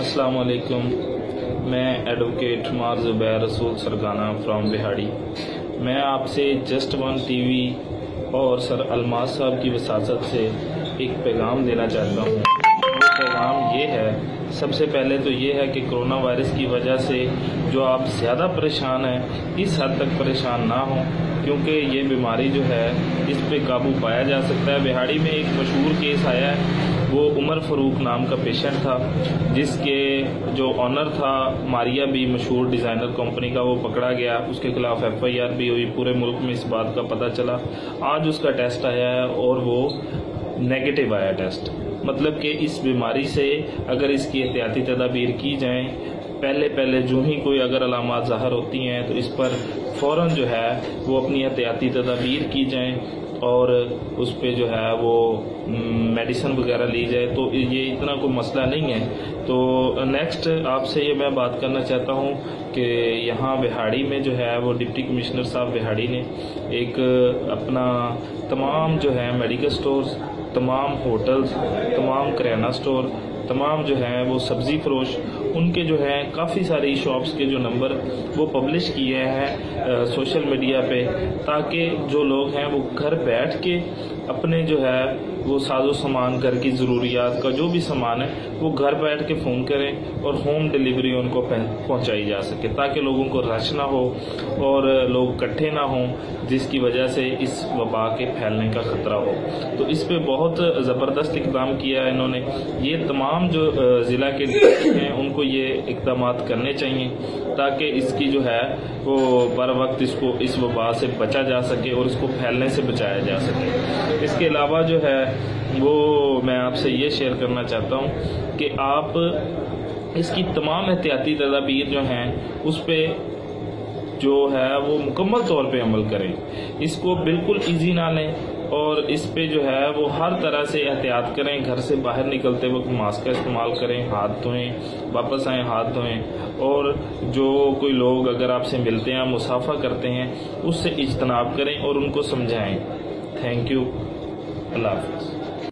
अस्सलाम वालेकुम मैं एडवोकेट मार ज़ुबैर रसूल सरगाना फ्रॉम बिहाड़ी। मैं आपसे जस्ट वन टीवी और सर अलमास साहब की वसासत से एक पैगाम देना चाहता है। सबसे पहले तो ये है कि कोरोना वायरस की वजह से जो आप ज़्यादा परेशान हैं, इस हद तक परेशान ना हों, क्योंकि ये बीमारी जो है, इस पे काबू पाया जा सकता है। बिहाड़ी में एक मशहूर केस आया है, वो उमर फ़रूक नाम का पेशेंट था, जिसके जो ऑनर था, मारिया भी मशहूर डिज़ाइनर कंपनी का, वो पकड़ा गया। उसके खिलाफ एफआईआर भी हुई, पूरे मुल्क में इस बात का पता चला। आज उसका टेस्ट आया है और वो नेगेटिव आया टेस्ट मतलब कि इस बीमारी से अगर इसकी एहतियाती तदाबीर की जाएँ, पहले पहले जो ही कोई अगर अलामत ज़ाहर होती हैं तो इस पर फ़ौर जो है वो अपनी एहतियाती तदाबीर की जाएँ और उस पर जो है वो मेडिसिन वगैरह ली जाए। तो ये इतना कोई मसला नहीं है। तो नेक्स्ट आपसे ये मैं बात करना चाहता हूँ कि यहाँ बिहाड़ी में जो है वो डिप्टी कमिश्नर साहब बिहाड़ी ने एक अपना तमाम जो है मेडिकल स्टोर्स तमाम होटल्स तमाम करियाना स्टोर तमाम जो हैं वो सब्ज़ी फरोश, उनके जो है काफ़ी सारी शॉप्स के जो नंबर वो पब्लिश किए हैं सोशल मीडिया पे, ताकि जो लोग हैं वो घर बैठ के अपने जो है वो साजो सामान घर की ज़रूरियात का जो भी सामान है, वो घर बैठ के फ़ोन करें और होम डिलीवरी उनको पहुंचाई जा सके, ताकि लोगों को रश ना हो और लोग इकट्ठे ना हों, जिसकी वजह से इस वबा के फैलने का खतरा हो। तो इस पर बहुत ज़बरदस्त इकदाम किया है इन्होंने। ये तमाम जो ज़िला के हैं, उनको ये इकदाम करने चाहिए, ताकि इसकी जो है, वो बर वक्त इसको, इस वबा से बचा जा सके और इसको फैलने से बचाया जा सके। इसके अलावा जो है, वो मैं आपसे ये शेयर करना चाहता हूँ कि आप इसकी तमाम एहतियाती तदाबीर जो हैं, उस पर जो है, वो मुकम्मल तौर पे अमल करें। इसको बिल्कुल इजी ना लें और इस पे जो है वो हर तरह से एहतियात करें, घर से बाहर निकलते वक्त मास्क का इस्तेमाल करें, हाथ धोएँ, वापस आए, हाथ धोएँ। और जो कोई लोग अगर आपसे मिलते हैं, मुसाफा करते हैं, उससे इज्तनाब करें और उनको समझाएँ। थैंक यू अल्लाह हाफिज़।